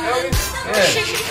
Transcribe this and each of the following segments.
Yeah,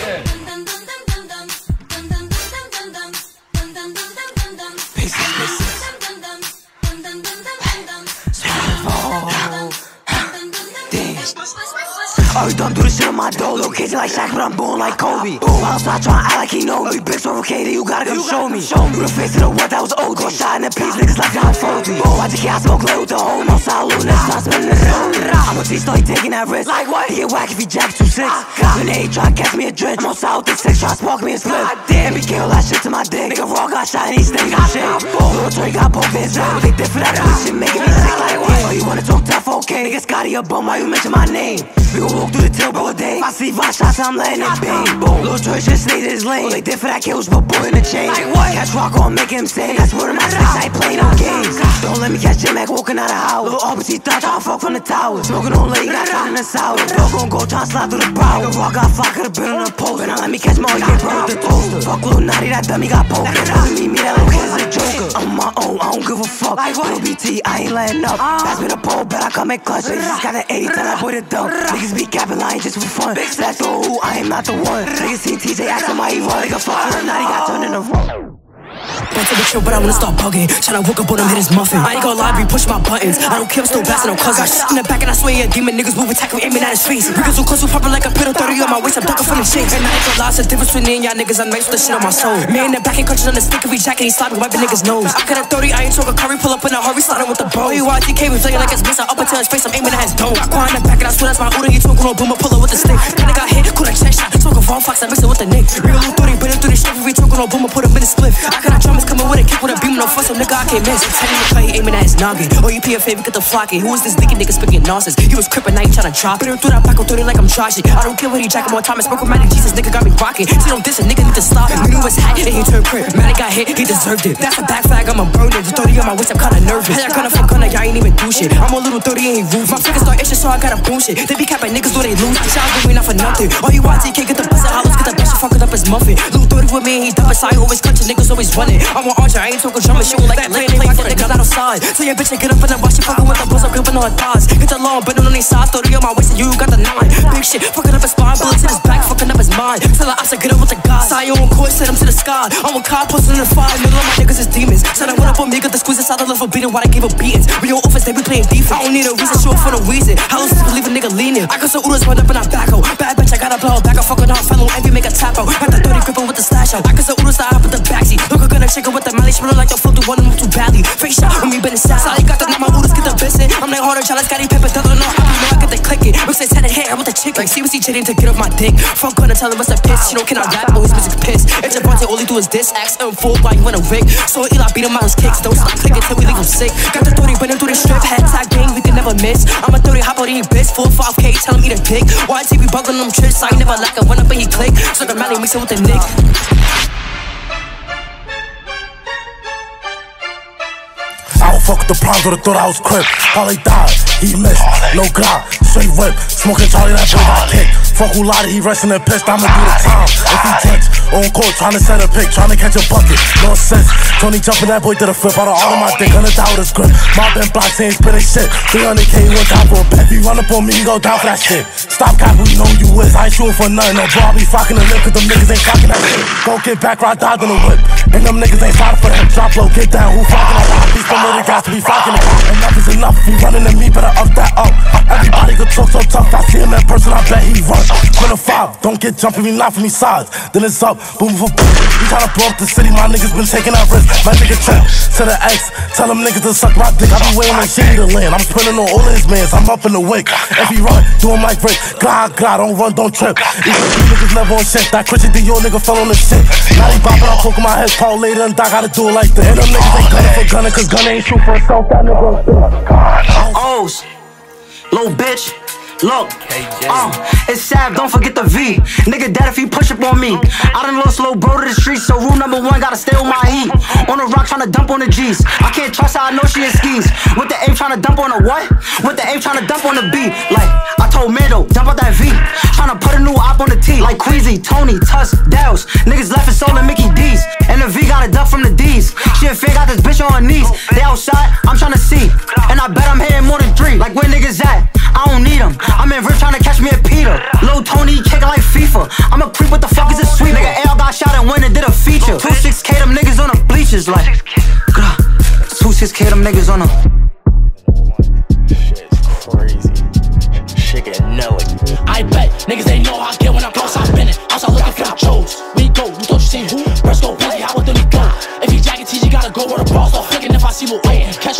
like Shaq, but I'm born like Kobe. Boom. While I'm trying to act like he know me. Oh, you bitch provocated, you gotta come show me. Show me. You the face of the one that was old. Got shot in the piece, niggas like John Fogerty. Boom, I just can't smoke lit with the whole no salute. Next time spinning the zone. I'm a G, so he taking that risk. Like what? He get whack if he jacks two six. When they try to catch me a drench. I'm on south with six, try to smoke me a slip. Damn, be careful that shit to my dick. Nigga raw got shot and he stink got shit. Little Trey got both his head. They did for that shit, making me sick like what? Oh, you wanna talk tough, okay? Nigga Scotty a bum, why you mention my name? We gon' walk through the tail, bro, a day. I see five shots, I'm letting it bang. Boom. Little Troy just stayed in his lane. All they did for that kid was put boy in the chain. Like what? Catch rock on, make him say. That's my sticks, I play no games. Let me catch Mac walking out of house. Little RBC thought I fuck from the tower. Smoking on late, got shot in the sour. Dog gon' go try to slide through the brow. Nigga rock got five, could've been on the post. But now let me catch my get burned the toaster. Fuck little naughty, that dummy got poked. Me, me, that little kid is a joker. I'm on my own, I don't give a fuck. Like what? Little BT, I ain't letting up. Pass me the pole, bet I come and clutch. Niggas got an 80, tell that boy to dump. Niggas be capping lying just for fun. That's the who, I am not the one. Niggas see TJ asking why he run. Nigga fuck the night, he got turned in the run. Want to be chill, but I wanna start bugging. Tryna woke up on him, hit his muffin. I ain't gonna lie, be push my buttons. I don't care, I'm still blasting on cousin. Got shit in the back, and I swear, yeah, demon niggas move attack me, aiming at his face. Niggas who close, who popping like a pill, 30 on my waist, I'm ducking from the shakes. And I ain't gonna lie, it's the difference between me and y'all niggas. I'm nice with the shit on my soul. Me in the back, ain't crunching on the stick, if we jacking, he slapping, wiping niggas' nose. I got a 30, I ain't talking curry, pull up in a hurry, sliding with the. You YTK, we flinging like it's I up until his face, I'm aiming at his dome. Got in the back, and I swear that's my Uda, he talking on boomer, pull up with the stick. Kinda got hit, cool like check shot, talking Von Fox, I mix it with the Nick. Real little 30, but through the shit, if we talking on boomer, put him in the split. I got a drummers coming with a kick with a beam, no fuss, so nigga, I can't miss. Telling me play, aiming at his noggin. Oh, you PFA, we get the flocking. Who is this nigga nigga speaking nonsense? He was crippin', now he tryna drop it. Through that pack, it like I'm trashing. I don't care what he jacking more time. I spoke with Magic Jesus, nigga got me rocking. See, don't diss a nigga need to stop. Nigga was hacked, and he turned crip. Magic got hit, he deserved it. That's a back flag, I'ma burn it. The 30 on my waist, I'm kinda nervous. Hey, I kinda fuck gunna, y'all ain't even do shit. I'm a little 30, ain't roof. My fingers start itching, so I gotta boom shit. They be capping niggas, do they lose? Shout out me not for nothing. All you want, can't get the buzzer hollows, get the bitch fucking up his muffin. Little 30 with me, he dumb so I always clutching, niggas always running. I'm on Archer, I ain't talking drummer, shit like that. Playing, playing for the niggas outside. So your bitch, get up and then watch you fucking with the buzz, I'm gripping on her thighs. Get the long, but on these sides, 30 on my waist, and you got the nine. Big shit, fucking up his spine, bullets in his back, fucking up his mind. Tell the ops to get up with the guys. You on court, send him to the sky. I'm a car, posting in the fire, middle of my niggas is demons. Said I went up on me, got the squeeze inside the love for beating, why they gave up beatings. Real offense, they be playing defense. I don't need a reason, show up for no reason. How else to leave a nigga leaning? I got some oodles run up and I back out. Bad bitch, I gotta blow out. Got the 30 gripping with the stash out. I got some oodles that hop with the backseat. Look, I'm gonna check it with the molly, spilling like the fuck, the one move too badly. Face shot, when me been assassin. I got the number, oodles get the best in. I'm like harder, child, Scotty Pepper, don't know how you know I get the clicking. Looks like hair with the chick, like CBC chitting to get off my dick. Fuck gonna tell him what's a piss. You know, can I rap? Boys, music's piss. It's a bunch, all he do is this. Axe and full while you in a rig. So Eli beat him out his kicks. Don't stop clicking till we leave him sick. Got the 30, running through the strip. Head tag gang, we can never miss. I'm a 30, hop out in bitch. 4 5K, tell him eat a dick. YT, we bugging them trips. I never like a one up and he click. So the Mally mix it with the Nick. Fuck the problems, would've thought I was crip. Probably died, he missed, no glock, straight whip. Smoking Charlie, that boy got kicked. Fuck who lied, he resting and pissed, I'ma do the time. If he tense, on court, trying to set a pick, trying to catch a bucket. No sense. Tony jumping that boy to the flip, out of all of my dick, 100 out his grip. Mob and block, saying spitting shit. 300k, one time for a bet. He run up on me, he go down for that shit. Stop cap, we know you is. I ain't shooting for nothing, no bro. Be fucking the lip, cause them niggas ain't fucking that shit. Go get back, ride, died in the whip. And them niggas ain't sliding for that. Drop low, get down, who fucking that? These some little guys to be fucking it. Enough is enough, he running to me, better up that up. Everybody could talk so tough, I see him in person, I bet he run. Quit five, don't get jumping me, not for me sides. Then it's up, boom for boom. We tryna blow up the city, my niggas been taking that risk. My nigga trip to the X, tell them niggas to suck my dick. I be waiting on shit to land. I'm spinning on all of his mans, I'm up in the wick. If he run, do him like Rick. Glide, glide, don't run, don't trip. These niggas never on shit. That Christian Dior nigga fell on the shit. Now he bopping, I'm poking my head, Paul later, and I gotta do it like that. And them niggas ain't gunning for gunning, cause gun ain't shoot for himself. That nigga. O's, little bitch. Look, um, it's sad, don't forget the V. Nigga dead if he push up on me. I done lost little bro to the streets, so rule number one, gotta stay on my heat. On the rock, tryna dump on the G's. I can't trust her, I know she in skis. With the A tryna dump on the what? With the A tryna dump on the B. Like, I told Mando, dump out that V. Tryna put a new op on the T. Like Queasy, Tony, Tuss, Dow's. Niggas left his soul and Mickey D's. And the V got a duck from the D's. She a fake, got this bitch on her knees. They outside, I'm tryna see. Tony kicking like FIFA. I'm a creep, what the fuck is a sweet? Nigga, L got shot and went and did a feature. 2-6K, them niggas on the bleachers, like. 2-6K, them niggas on the. Shit's crazy. Shit get Nelly. I bet niggas they know how I get when I'm outside spinning. Outside looking for the chose. We go, you thought you seen who? Briscoe, Billy, how then we go? If he jacket teach, you gotta go where the balls off. Thinking if I see what way. Catch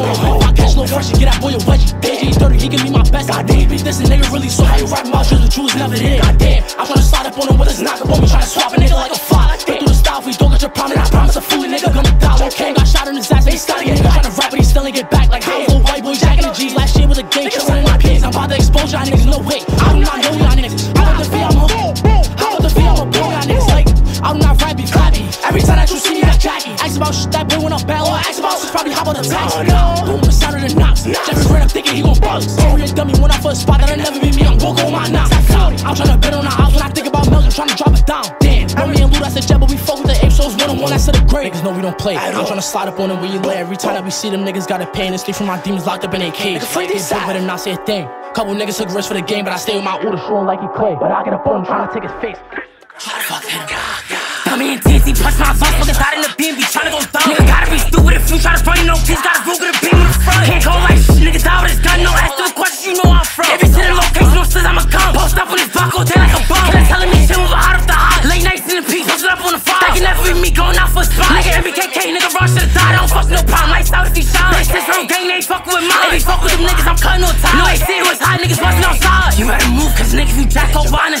on a hoe. I catch little fresh and get that boy a wedgie. DJ's dirty, he give me my best. Goddamn, bitch, this a nigga really so how you rap about shit, the truth is never there. Goddamn, I'm tryna slide up on him with his knock up on me, tryna swap a nigga like a fly. Through the style, we don't get your problem, I promise a fool nigga gonna die. Okay, got shot in his ass, they started getting tryna rap, but he still ain't get back. Like how little white boy jacking the G's last year with a gang killing my kids. I'm about to expose y'all niggas, no way. I do not know y'all niggas. How about the V, I'm a How about the V, I'm a y'all niggas like. I do not rap, be clappy. Every time that you see me, that's Jackie. Ask about shit that boy when I'm or ask about shit, probably hop on the taxi. Boom, the Jeffrey ran up thinking he gon' bust. Sorry, a dummy when I first spot that'll never be me. I'm broke on my knocks. I'm tryna bet on the house when I think about milk. I'm tryna drop it down. Damn, know me and Lou, that's a jet, but we fuck with the apes, so it's one on one. That's the grave. Niggas know we don't play. I'm tryna slide up on them where you lay. Every time that we see them niggas got it paying. Escape from my demons locked up in a cage. Fight this side, but him not say a thing. Couple niggas took risks for the game, but I stay with my order, showing like he clay. But I get up on him tryna take his face. Fuck him. Come in, TNT, punch my lungs, fucking side in the beam, be tryna go dumb. Nigga gotta be stupid if you try to front, you know, kids gotta go get a beam in the front. Can't go fuck no problem. Lights out if he shine. Bitch, this real gang, they ain't fucking with mine. If he fuck with them niggas, I'm cutting no time. No, they see it was high, niggas busting outside. You better move, cause niggas, you jack over on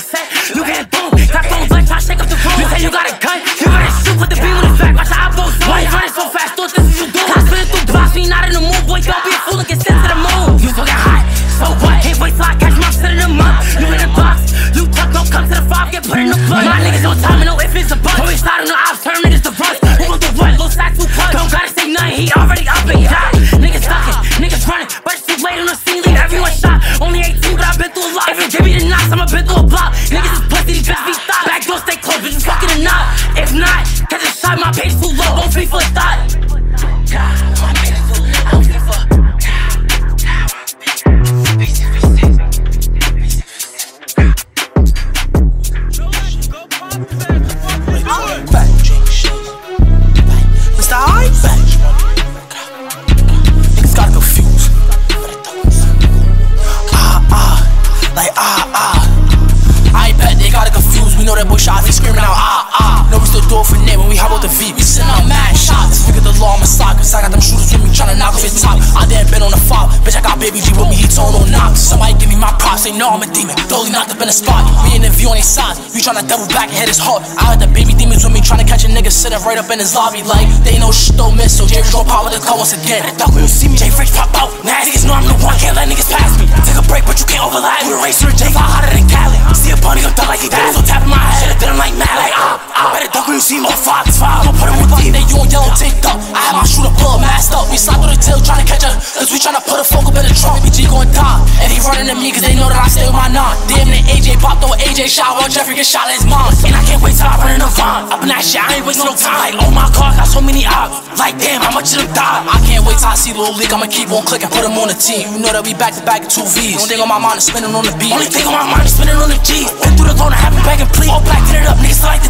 cause I got them shooters with me tryna knock off his top. I done been on the fob, bitch, I got baby G with me, he told no knocks. Somebody give me my props, they know I'm a demon. Dolly knocked up in the spot, me and the view on their sides. We tryna double back and hit his heart. I had the baby demons with me tryna catch a nigga sitting right up in his lobby like they know shit don't miss. So Rich gon' pop with the car once again. Dog, when you see me, Jay Rich pop out. Nah, niggas know I'm the one, can't let niggas pass me. Take a break, but you can't overlap. You the racer, Jay fly hotter than Cali. See a bunny, I'm done like he died. So tapping my head, then I'm like mad, see me. Fox, five, I'ma put him with deep. They you on yellow up. I had my shooter pull masked up. We slide through the tail tryna catch her. Cause we tryna put a focal in the trunk. BG gon' die. And he running to me cause they know that I stay with my nine. Damn, the AJ popped on AJ shot while Jeffrey get shot at his mom. And I can't wait till I run in the vine. Up in that shit, I ain't wasting no time. Like, oh my god, got so many odds. Like, damn, how much of them die? I can't wait till I see Lil Leak. I'ma keep on clicking, put him on the team. You know that we back to back in two V's. Only thing on my mind is spinning on the beat. Only thing on my mind is spinning on the G. Been through the zone, I haven't begging please. All black, it up, niggas like the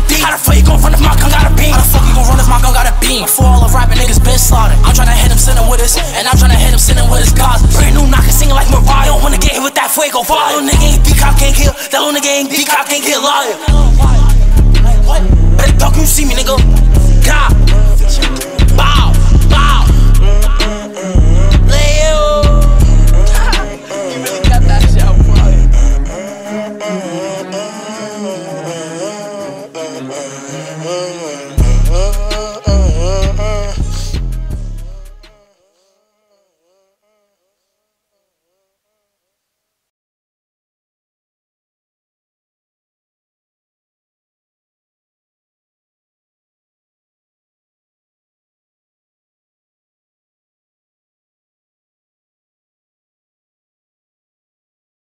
slaughter. I'm tryna hit him, send with his, and I'm tryna hit him, send with his gods. Brand new knockin', singing like Mariah. Don't wanna get hit with that fuego fire. That little nigga ain't B-Cop, can't kill. That little nigga ain't B-Cop, can't kill. Liar. What? Better talk, you see me, nigga. God.